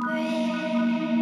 Breathe.